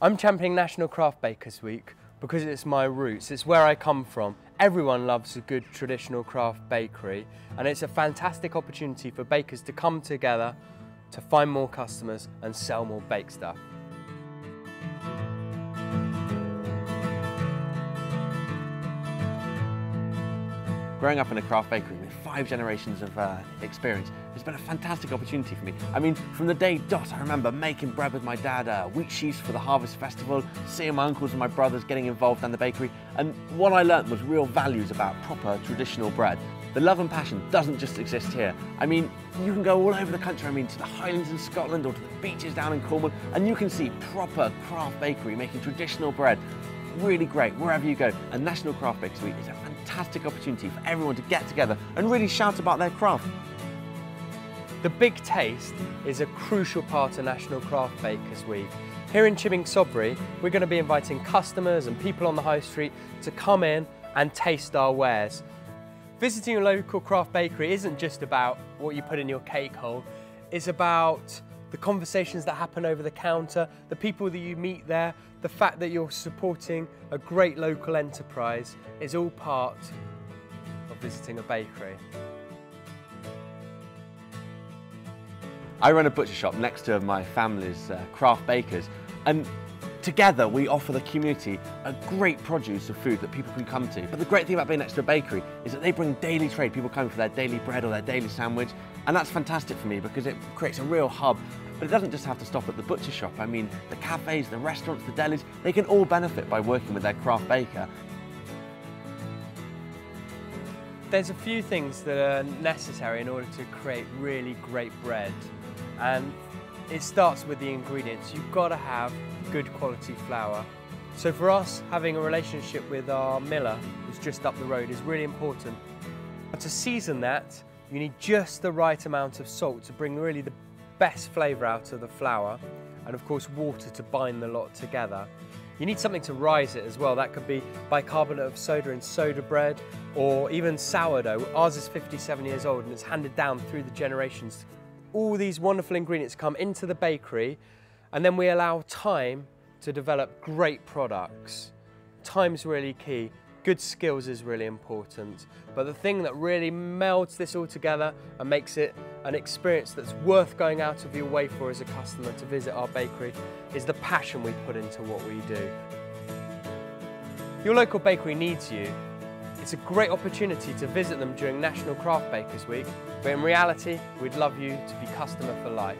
I'm championing National Craft Bakers Week because it's my roots, it's where I come from. Everyone loves a good traditional craft bakery and it's a fantastic opportunity for bakers to come together to find more customers and sell more bake stuff. Growing up in a craft bakery with five generations of uh, experience has been a fantastic opportunity for me. I mean, from the day dot, I remember making bread with my dad, uh, wheat sheaves for the Harvest Festival, seeing my uncles and my brothers getting involved in the bakery, and what I learnt was real values about proper traditional bread. The love and passion doesn't just exist here. I mean, you can go all over the country, I mean, to the Highlands in Scotland or to the beaches down in Cornwall, and you can see proper craft bakery making traditional bread really great wherever you go. And National Craft Bakery is a fantastic opportunity for everyone to get together and really shout about their craft. The Big Taste is a crucial part of National Craft Bakers Week. Here in Chipping Sodbury, we're going to be inviting customers and people on the high street to come in and taste our wares. Visiting a local craft bakery isn't just about what you put in your cake hole, it's about the conversations that happen over the counter, the people that you meet there, the fact that you're supporting a great local enterprise is all part of visiting a bakery. I run a butcher shop next to my family's uh, craft bakers and together we offer the community a great produce of food that people can come to. But the great thing about being next to a bakery is that they bring daily trade, people come for their daily bread or their daily sandwich and that's fantastic for me because it creates a real hub but it doesn't just have to stop at the butcher shop. I mean, the cafes, the restaurants, the delis, they can all benefit by working with their craft baker. There's a few things that are necessary in order to create really great bread. And it starts with the ingredients. You've got to have good quality flour. So for us, having a relationship with our miller, who's just up the road, is really important. But to season that, you need just the right amount of salt to bring really the best flavour out of the flour and of course water to bind the lot together. You need something to rise it as well. That could be bicarbonate of soda in soda bread or even sourdough. Ours is 57 years old and it's handed down through the generations. All these wonderful ingredients come into the bakery and then we allow time to develop great products. Time's really key. Good skills is really important, but the thing that really melds this all together and makes it an experience that's worth going out of your way for as a customer to visit our bakery is the passion we put into what we do. Your local bakery needs you. It's a great opportunity to visit them during National Craft Bakers Week, but in reality, we'd love you to be customer for life.